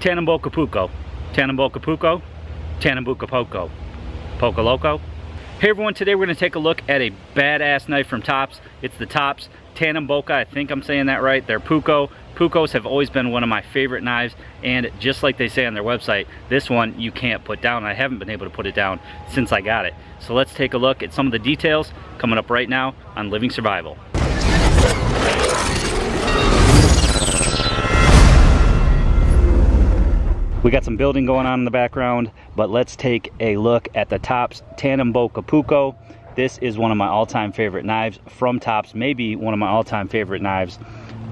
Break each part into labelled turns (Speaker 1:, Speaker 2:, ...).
Speaker 1: Tanimboca Puukko. Tanimboca Puukko. Tanimboca Poco. Poco Loco. Hey everyone, today we're going to take a look at a badass knife from Tops. It's the Tops Tanimboca, I think I'm saying that right. They're Puukko. Puukkos have always been one of my favorite knives and just like they say on their website, this one you can't put down. I haven't been able to put it down since I got it. So let's take a look at some of the details coming up right now on Living Survival. We got some building going on in the background, but let's take a look at the Tops Tanimboca Puukko. This is one of my all-time favorite knives from Tops, maybe one of my all-time favorite knives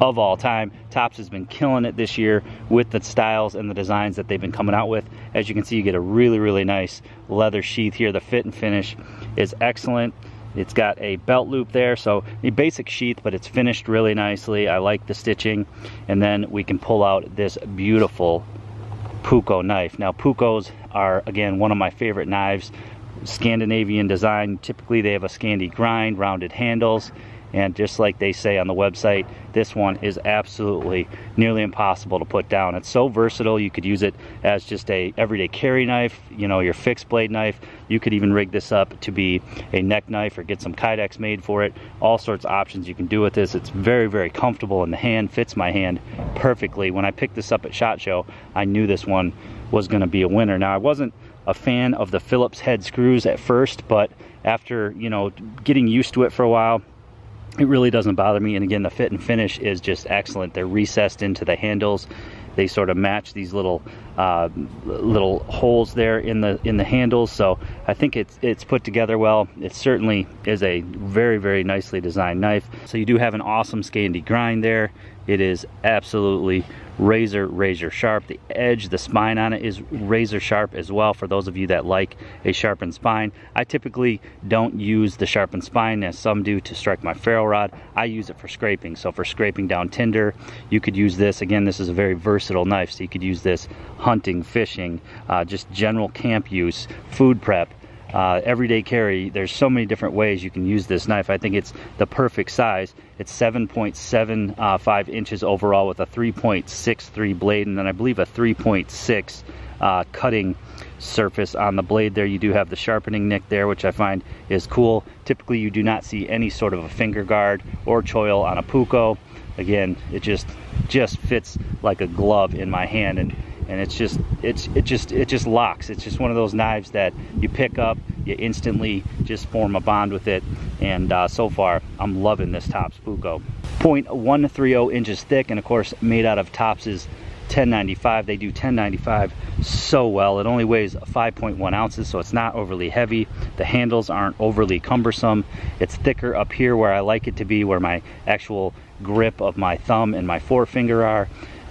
Speaker 1: of all time. Tops has been killing it this year with the styles and the designs that they've been coming out with. As you can see, you get a really, really nice leather sheath here. The fit and finish is excellent. It's got a belt loop there, so a basic sheath, but it's finished really nicely. I like the stitching. And then we can pull out this beautiful Puukko knife. Now Puukkos are again one of my favorite knives. Scandinavian design, typically they have a Scandi grind, rounded handles, and just like they say on the website this one is absolutely nearly impossible to put down. It's so versatile you could use it as just a everyday carry knife you know your fixed blade knife. You could even rig this up to be a neck knife or get some kydex made for it. All sorts of options you can do with this. It's very very comfortable in the hand fits my hand perfectly. When i picked this up at shot show i knew this one was going to be a winner. Now i wasn't a fan of the Phillips head screws at first, but after, you know, getting used to it for a while, it really doesn't bother me. And again the fit and finish is just excellent. They're recessed into the handles. They sort of match these little uh, little holes there in the in the handles. So I think it's it's put together well. It certainly is a very very nicely designed knife. So you do have an awesome Scandi grind there. It is absolutely razor razor sharp. The edge the spine on it is razor sharp as well for those of you that like a sharpened spine. I typically don't use the sharpened spine as some do to strike my ferro rod. I use it for scraping. So for scraping down tinder you could use this. Again this is a very versatile knife so you could use this hunting fishing uh, just general camp use food prep uh, everyday carry, there's so many different ways you can use this knife. I think it's the perfect size. It's 7.75 uh, inches overall with a 3.63 blade and then I believe a 3.6 uh, cutting surface on the blade there. You do have the sharpening nick there, which I find is cool. Typically you do not see any sort of a finger guard or choil on a Puukko. Again, it just just fits like a glove in my hand and and it's just it's it just it just locks. It's just one of those knives that you pick up you instantly just form a bond with it. And uh, so far I'm loving this Tops Puukko 0.130 inches thick and of course made out of Tops's 1095 they do 1095 so well. It only weighs 5.1 ounces so it's not overly heavy. The handles aren't overly cumbersome. It's thicker up here where I like it to be where my actual grip of my thumb and my forefinger are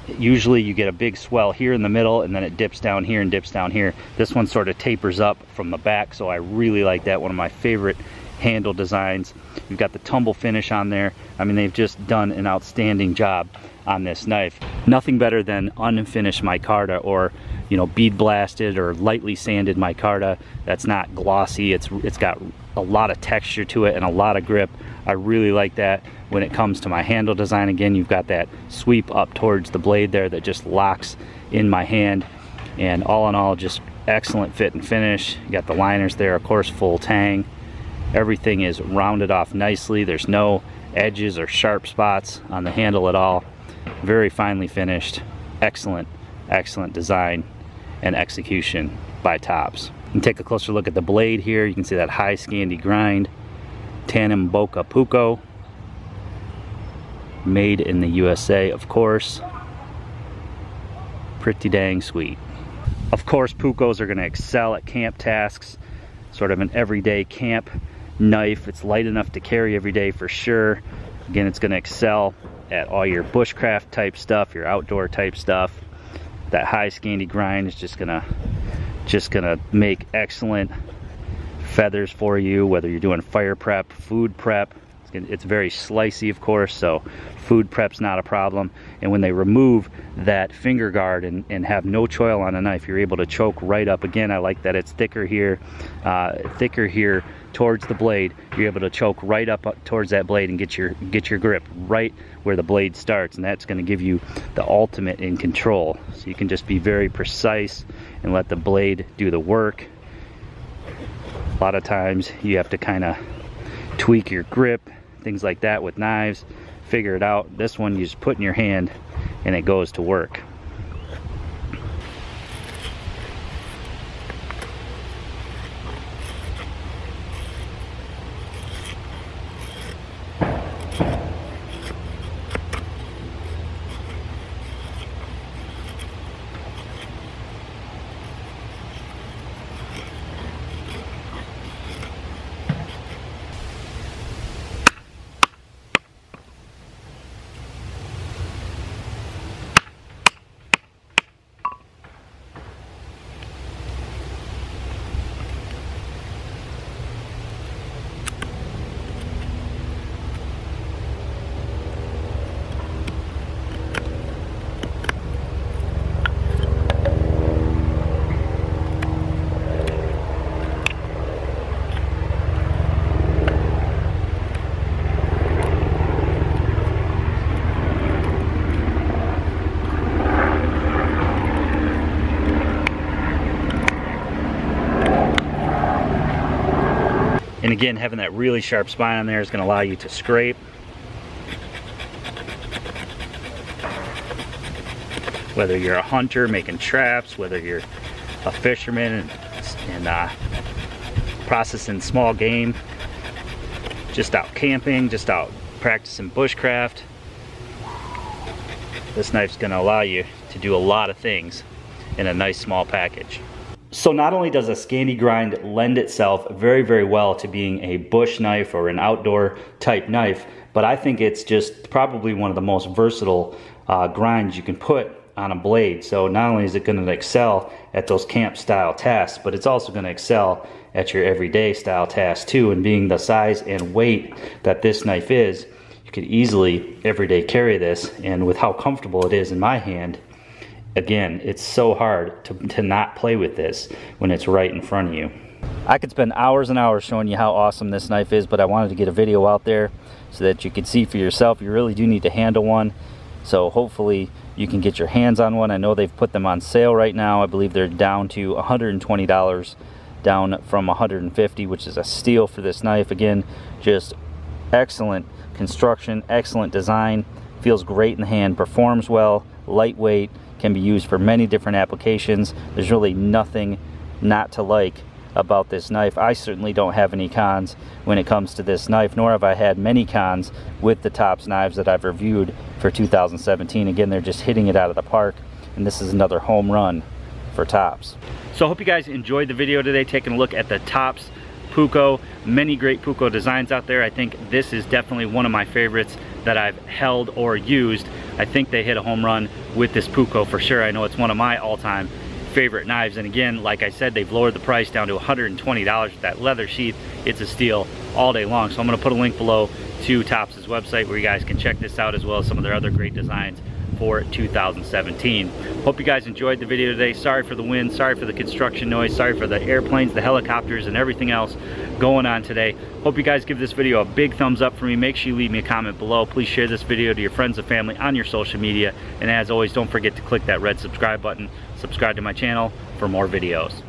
Speaker 1: usually you get a big swell here in the middle and then it dips down here and dips down here. This one sort of tapers up from the back, so I really like that. One of my favorite handle designs. You've got the tumble finish on there. I mean, they've just done an outstanding job on this knife. Nothing better than unfinished micarta or, you know, bead blasted or lightly sanded micarta that's not glossy. It's It's got a lot of texture to it and a lot of grip. I really like that when it comes to my handle design. Again, you've got that sweep up towards the blade there that just locks in my hand. And all in all, just excellent fit and finish. You got the liners there, of course, full tang. Everything is rounded off nicely. There's no edges or sharp spots on the handle at all. Very finely finished. Excellent, excellent design and execution by Tops. And take a closer look at the blade here. You can see that high Scandi grind. Tanimboca Puukko made in the USA, of course. Pretty dang sweet. Of course, Puukkos are gonna excel at camp tasks, sort of an everyday camp knife. It's light enough to carry every day for sure. Again, it's gonna excel at all your bushcraft type stuff, your outdoor type stuff. That high Scandi grind is just gonna, just gonna make excellent feathers for you, whether you're doing fire prep, food prep, It's very slicey, of course, so food prep's not a problem. And when they remove that finger guard and, and have no choil on a knife, you're able to choke right up. Again, I like that it's thicker here, uh, thicker here towards the blade. You're able to choke right up towards that blade and get your get your grip right where the blade starts, and that's going to give you the ultimate in control. So you can just be very precise and let the blade do the work. A lot of times you have to kind of tweak your grip, things like that with knives, figure it out. This one you just put in your hand and it goes to work. And again, having that really sharp spine on there is gonna allow you to scrape. Whether you're a hunter making traps, whether you're a fisherman and, and uh, processing small game, just out camping, just out practicing bushcraft, this knife's gonna allow you to do a lot of things in a nice small package. So not only does a Scandi grind lend itself very, very well to being a bush knife or an outdoor type knife, but I think it's just probably one of the most versatile uh, grinds you can put on a blade. So not only is it going to excel at those camp style tasks, but it's also going to excel at your everyday style tasks too. And being the size and weight that this knife is, you could easily everyday carry this. And with how comfortable it is in my hand, again, it's so hard to, to not play with this when it's right in front of you. I could spend hours and hours showing you how awesome this knife is, but I wanted to get a video out there so that you could see for yourself. You really do need to handle one. So hopefully you can get your hands on one. I know they've put them on sale right now. I believe they're down to $120 down from 150 which is a steal for this knife. Again, just excellent construction, excellent design, feels great in the hand, performs well, lightweight, can be used for many different applications. There's really nothing not to like about this knife. I certainly don't have any cons when it comes to this knife, nor have I had many cons with the Tops knives that I've reviewed for 2017. Again, they're just hitting it out of the park, and this is another home run for Tops. So I hope you guys enjoyed the video today, taking a look at the Tops Puukko. Many great Puukko designs out there. I think this is definitely one of my favorites that I've held or used. I think they hit a home run with this Puukko for sure. I know it's one of my all-time favorite knives. And again, like I said, they've lowered the price down to $120. with That leather sheath, it's a steal all day long. So I'm gonna put a link below to Tops' website where you guys can check this out as well as some of their other great designs for 2017. Hope you guys enjoyed the video today. Sorry for the wind, sorry for the construction noise, sorry for the airplanes, the helicopters, and everything else going on today. Hope you guys give this video a big thumbs up for me. Make sure you leave me a comment below. Please share this video to your friends and family on your social media. And as always, don't forget to click that red subscribe button. Subscribe to my channel for more videos.